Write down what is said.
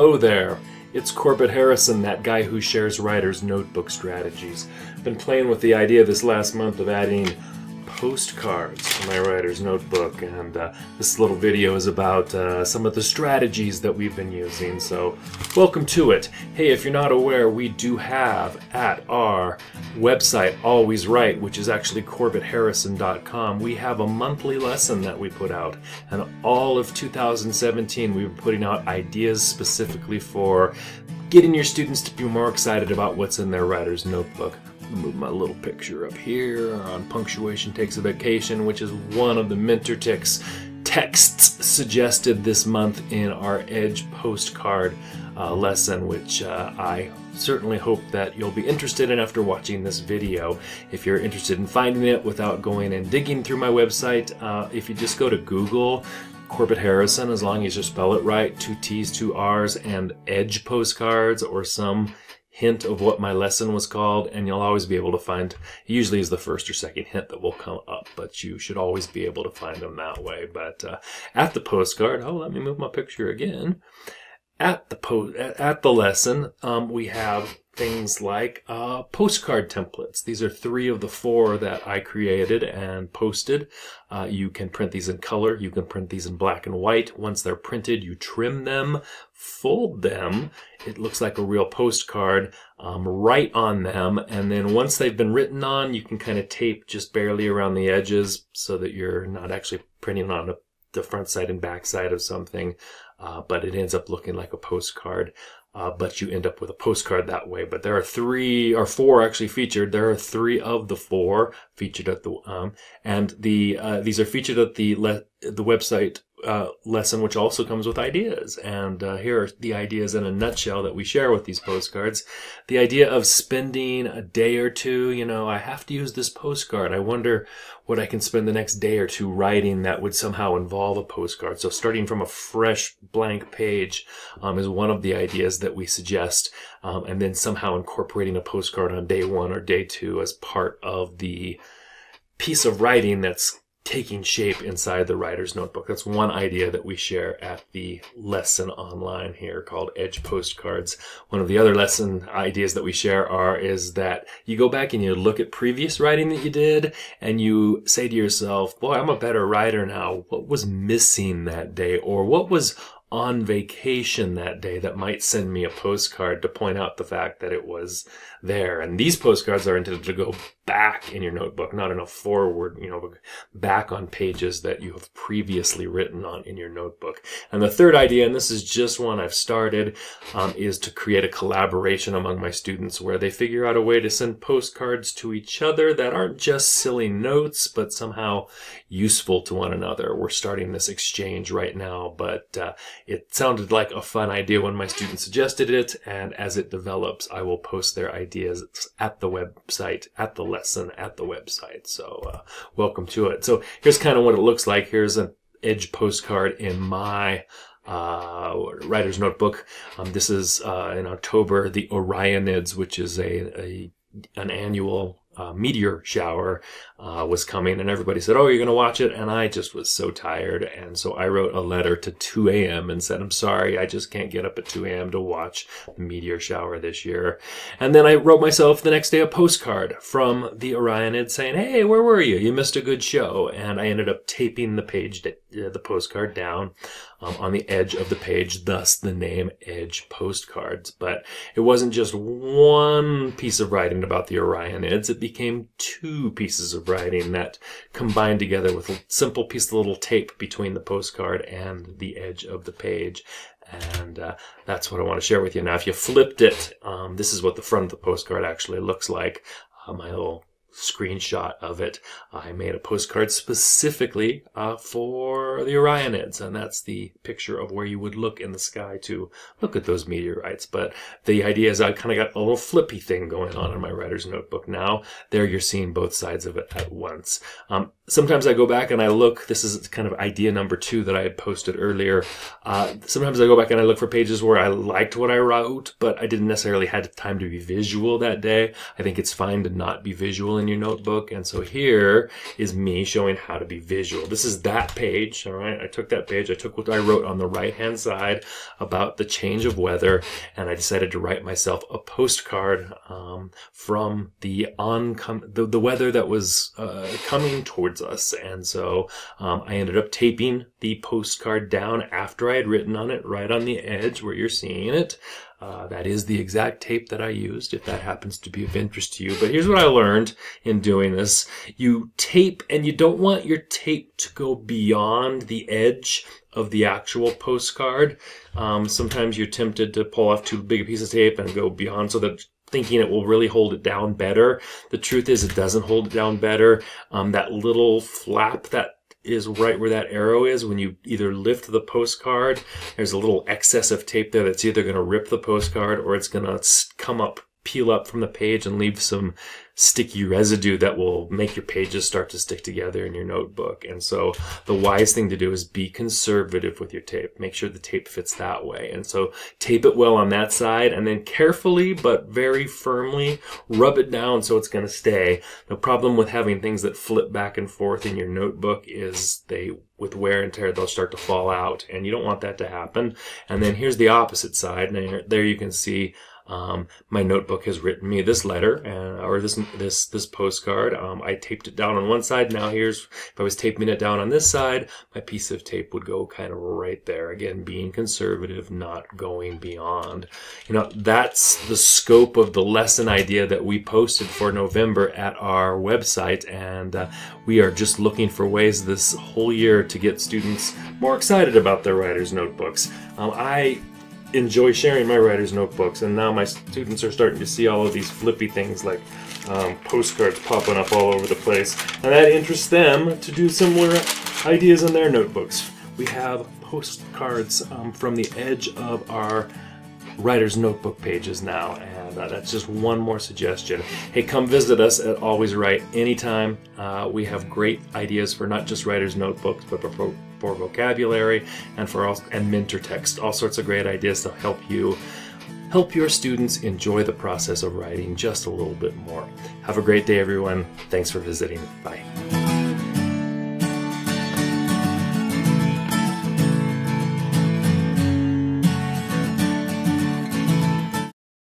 Hello there. It's Corbett Harrison, that guy who shares writer's notebook strategies. Been playing with the idea this last month of adding postcards to my writer's notebook, and uh, this little video is about uh, some of the strategies that we've been using. So, welcome to it. Hey, if you're not aware, we do have at our website, Always Write, which is actually CorbettHarrison.com, we have a monthly lesson that we put out. And all of 2017, we were putting out ideas specifically for getting your students to be more excited about what's in their writer's notebook move my little picture up here. On punctuation takes a vacation which is one of the mentortics texts suggested this month in our edge postcard uh, lesson which uh, i certainly hope that you'll be interested in after watching this video. If you're interested in finding it without going and digging through my website uh, if you just go to google Corbett Harrison, as long as you spell it right, two T's, two R's, and Edge postcards or some hint of what my lesson was called, and you'll always be able to find, usually is the first or second hint that will come up, but you should always be able to find them that way. But uh, at the postcard, oh, let me move my picture again. At the po- at the lesson, um, we have things like uh, postcard templates. These are three of the four that I created and posted. Uh, you can print these in color. You can print these in black and white. Once they're printed, you trim them, fold them. It looks like a real postcard. Um, write on them, and then once they've been written on, you can kind of tape just barely around the edges so that you're not actually printing on a, the front side and back side of something. Uh, but it ends up looking like a postcard uh, but you end up with a postcard that way. But there are three or four actually featured. There are three of the four featured at the um, and the uh, these are featured at the the website uh, lesson, which also comes with ideas. And uh, here are the ideas in a nutshell that we share with these postcards. The idea of spending a day or two, you know, I have to use this postcard. I wonder what I can spend the next day or two writing that would somehow involve a postcard. So starting from a fresh blank page um, is one of the ideas that we suggest. Um, and then somehow incorporating a postcard on day one or day two as part of the piece of writing that's taking shape inside the writer's notebook. That's one idea that we share at the lesson online here called Edge Postcards. One of the other lesson ideas that we share are is that you go back and you look at previous writing that you did and you say to yourself, boy, I'm a better writer now. What was missing that day? Or what was on vacation that day that might send me a postcard to point out the fact that it was there. And these postcards are intended to go back in your notebook, not in a forward, you know, back on pages that you have previously written on in your notebook. And the third idea, and this is just one I've started, um, is to create a collaboration among my students where they figure out a way to send postcards to each other that aren't just silly notes, but somehow useful to one another. We're starting this exchange right now, but uh, it sounded like a fun idea when my students suggested it. And as it develops, I will post their ideas at the website, at the lesson at the website. So uh, welcome to it. So here's kind of what it looks like. Here's an edge postcard in my uh, writer's notebook. Um, this is uh, in October, the Orionids, which is a, a an annual uh, meteor shower uh, was coming, and everybody said, "Oh, you're going to watch it," and I just was so tired, and so I wrote a letter to 2 a.m. and said, "I'm sorry, I just can't get up at 2 a.m. to watch the meteor shower this year." And then I wrote myself the next day a postcard from the Orionid saying, "Hey, where were you? You missed a good show," and I ended up taping the page, uh, the postcard down um, on the edge of the page, thus the name Edge Postcards. But it wasn't just one piece of writing about the Orionids; it became two pieces of writing that combined together with a simple piece of little tape between the postcard and the edge of the page. And uh, that's what I want to share with you. Now, if you flipped it, um, this is what the front of the postcard actually looks like. Uh, my little screenshot of it. I made a postcard specifically uh, for the Orionids, and that's the picture of where you would look in the sky to look at those meteorites. But the idea is I kind of got a little flippy thing going on in my writer's notebook now. There you're seeing both sides of it at once. Um, sometimes I go back and I look, this is kind of idea number two that I had posted earlier. Uh, sometimes I go back and I look for pages where I liked what I wrote, but I didn't necessarily have time to be visual that day. I think it's fine to not be visual in your notebook. And so here is me showing how to be visual. This is that page, all right? I took that page, I took what I wrote on the right-hand side about the change of weather, and I decided to write myself a postcard um, from the oncom the, the weather that was uh, coming towards us. And so um, I ended up taping the postcard down after I had written on it, right on the edge where you're seeing it. Uh, that is the exact tape that I used, if that happens to be of interest to you. But here's what I learned in doing this. You tape, and you don't want your tape to go beyond the edge of the actual postcard. Um, sometimes you're tempted to pull off too big a piece of tape and go beyond so that thinking it will really hold it down better. The truth is it doesn't hold it down better. Um, that little flap that is right where that arrow is. When you either lift the postcard, there's a little excess of tape there that's either going to rip the postcard or it's going to come up, peel up from the page and leave some sticky residue that will make your pages start to stick together in your notebook. And so the wise thing to do is be conservative with your tape. Make sure the tape fits that way. And so tape it well on that side and then carefully but very firmly rub it down so it's going to stay. The problem with having things that flip back and forth in your notebook is they with wear and tear, they'll start to fall out, and you don't want that to happen. And then here's the opposite side, and there you can see um, my notebook has written me this letter or this this this postcard. Um, I taped it down on one side. Now here's if I was taping it down on this side, my piece of tape would go kind of right there. Again, being conservative, not going beyond. You know, that's the scope of the lesson idea that we posted for November at our website, and uh, we are just looking for ways this whole year to get students more excited about their writer's notebooks. Um, I enjoy sharing my writer's notebooks, and now my students are starting to see all of these flippy things like um, postcards popping up all over the place, and that interests them to do similar ideas in their notebooks. We have postcards um, from the edge of our writer's notebook pages now, uh, that's just one more suggestion. Hey, come visit us at Always Write anytime. Uh, we have great ideas for not just writer's notebooks, but for, for vocabulary and for all, and mentor text. All sorts of great ideas to help you help your students enjoy the process of writing just a little bit more. Have a great day, everyone. Thanks for visiting. Bye.